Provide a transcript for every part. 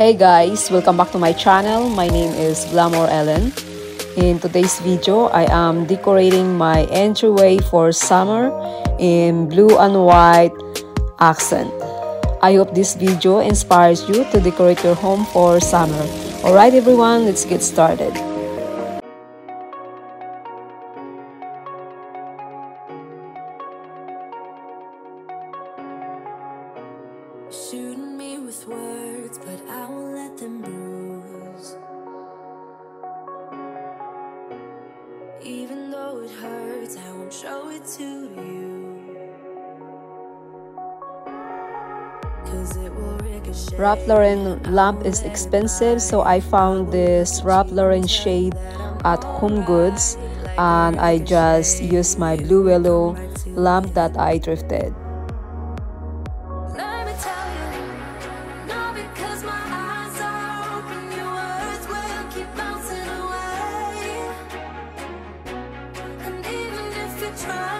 Hey guys, welcome back to my channel. My name is Glamour Ellen. In today's video, I am decorating my entryway for summer in blue and white accent. I hope this video inspires you to decorate your home for summer. Alright everyone, let's get started. to you. Ralph Lauren lamp is expensive, so I found this Ralph Lauren shade at Home Goods, and I just used my Blue Willow lamp that I thrifted. try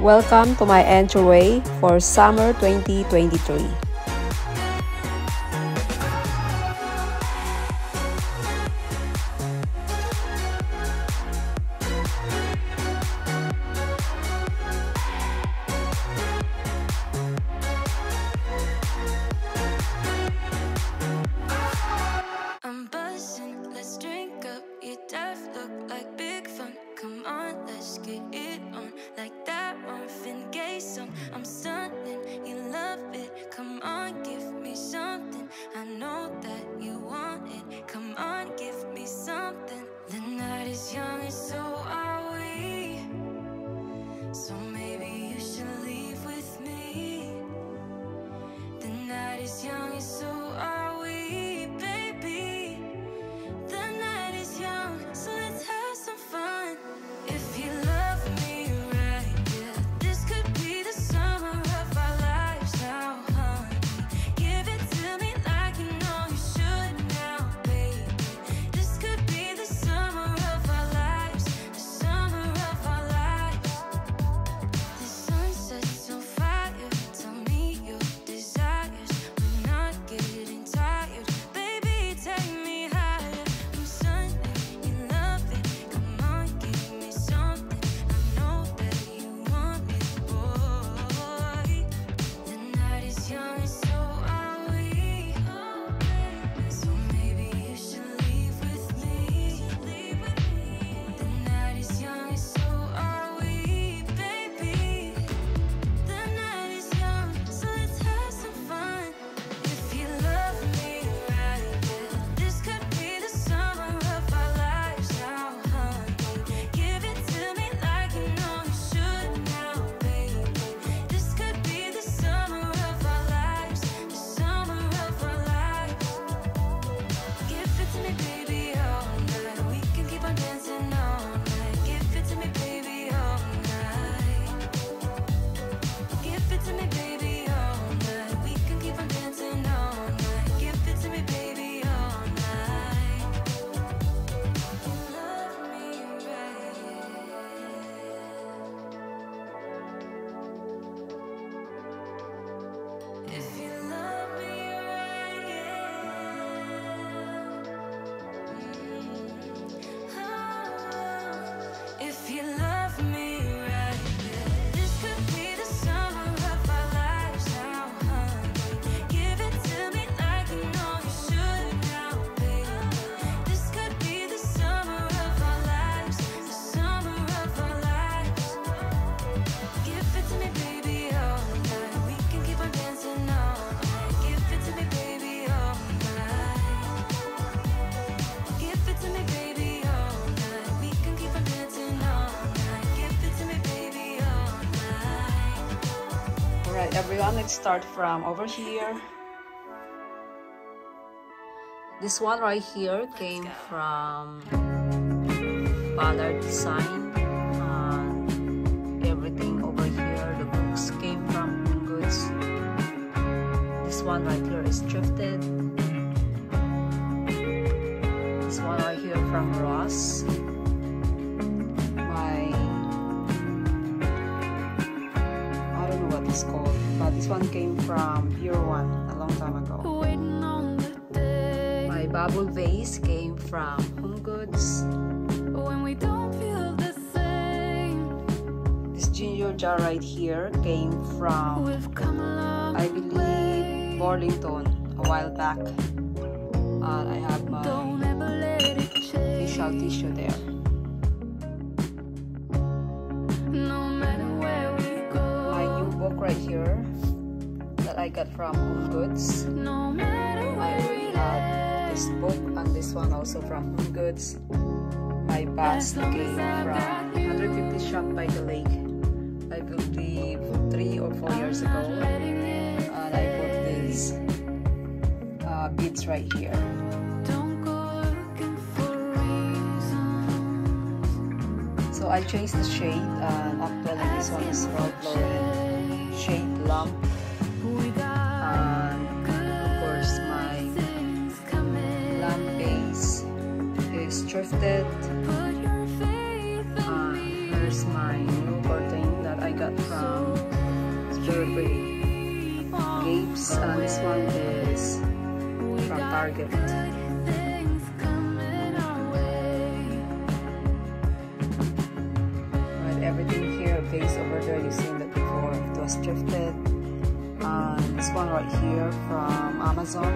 Welcome to my entryway for summer 2023. Everyone, let's start from over here. This one right here came from Ballard Design. And everything over here, the books came from Goods. This one right here is thrifted. This one right here from Ross. My I don't know what it's called, but this one came from Pier 1 a long time ago. My bubble vase came from Home Goods. This ginger jar right here came from, I believe, Burlington a while back. And I have my facial tissue there. From Home Goods. I already had this book and this one also from Home Goods. My bust came from 150 Shop by the Lake. I believe three or four years ago. And I bought these uh, beads right here. So I changed the shade and actually this one is Lauren shade lamp is thrifted and uh, here's my new curtain that I got from Strawberry Gapes and uh, this one is from Target. Right, everything here, base over there, you've seen that before. It was thrifted. And uh, this one right here from Amazon.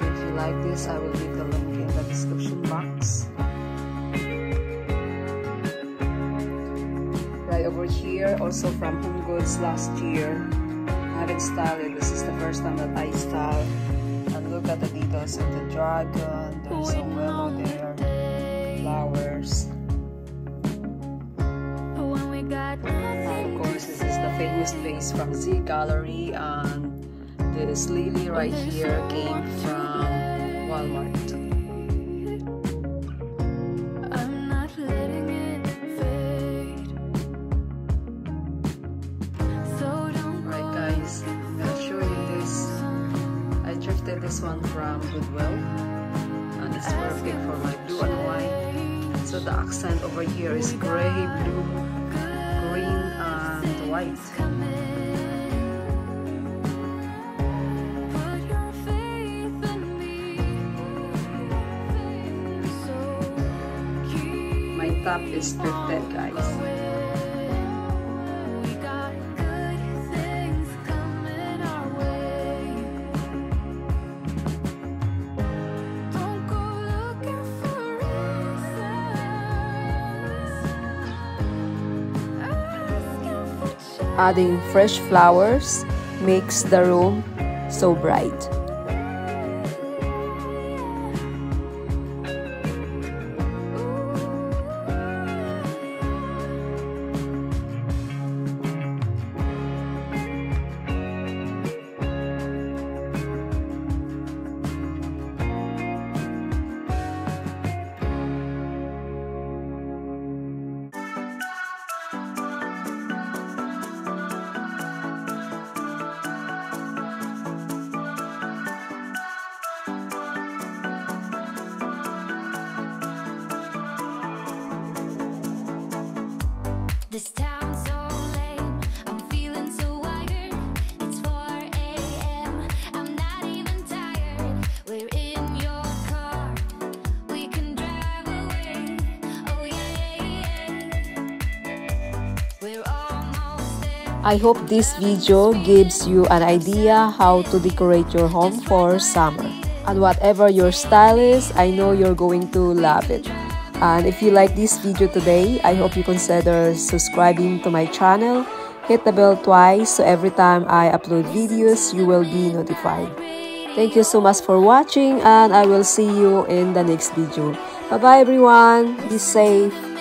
If you like this, I will leave the link description box. Right over here, also from Home Goods last year. I haven't styled it. This is the first time that I styled. And look at the details of the dragon. Uh, there's a willow there. Flowers. And of course, this is the famous vase from Z Gallerie. And this lily right here came from Walmart. This one from Goodwill and it's perfect for my blue and white. So the accent over here is gray, blue, green and white. My top is thrifted guys. Adding fresh flowers makes the room so bright. I hope this video gives you an idea how to decorate your home for summer. And whatever your style is, I know you're going to love it. And if you like this video today, I hope you consider subscribing to my channel. Hit the bell twice so every time I upload videos, you will be notified. Thank you so much for watching and I will see you in the next video. Bye-bye everyone. Be safe.